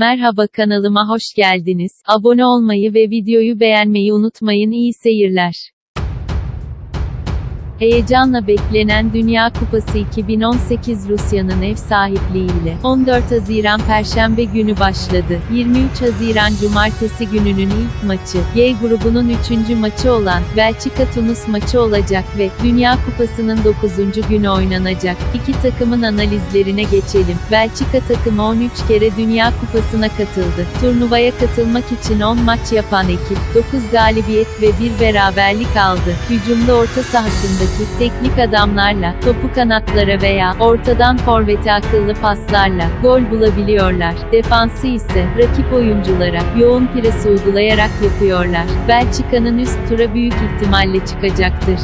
Merhaba kanalıma hoş geldiniz. Abone olmayı ve videoyu beğenmeyi unutmayın. İyi seyirler. Heyecanla beklenen Dünya Kupası 2018 Rusya'nın ev sahipliğiyle 14 Haziran Perşembe günü başladı. 23 Haziran Cumartesi gününün ilk maçı, G grubunun 3. maçı olan Belçika-Tunus maçı olacak ve Dünya Kupası'nın 9. günü oynanacak. İki takımın analizlerine geçelim. Belçika takımı 13 kere Dünya Kupası'na katıldı. Turnuvaya katılmak için 10 maç yapan ekip, 9 galibiyet ve 1 beraberlik aldı. Hücumda orta sahasında teknik adamlarla, topu kanatlara veya ortadan forvete akıllı paslarla gol bulabiliyorlar. Defansı ise rakip oyunculara yoğun pres uygulayarak yapıyorlar. Belçika'nın üst tura büyük ihtimalle çıkacaktır.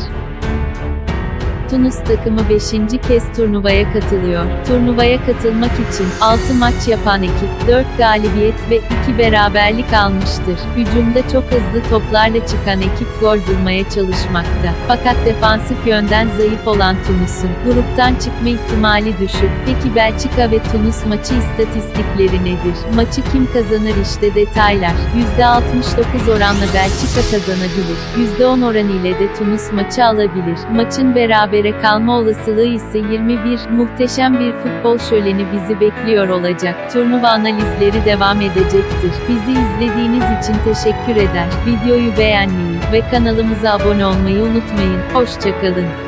Tunus takımı 5. kez turnuvaya katılıyor. Turnuvaya katılmak için 6 maç yapan ekip 4 galibiyet ve 2 beraberlik almıştır. Hücumda çok hızlı toplarla çıkan ekip gol bulmaya çalışmakta. Fakat defansif yönden zayıf olan Tunus'un gruptan çıkma ihtimali düşük. Peki Belçika ve Tunus maçı istatistikleri nedir? Maçı kim kazanır işte detaylar. %69 oranla Belçika kazanabilir. %10 oran ile de Tunus maçı alabilir. Maçın beraber berabere kalma olasılığı ise 21. Muhteşem bir futbol şöleni bizi bekliyor olacak. Turnuva analizleri devam edecektir. Bizi izlediğiniz için teşekkür eder. Videoyu beğenmeyi ve kanalımıza abone olmayı unutmayın. Hoşçakalın.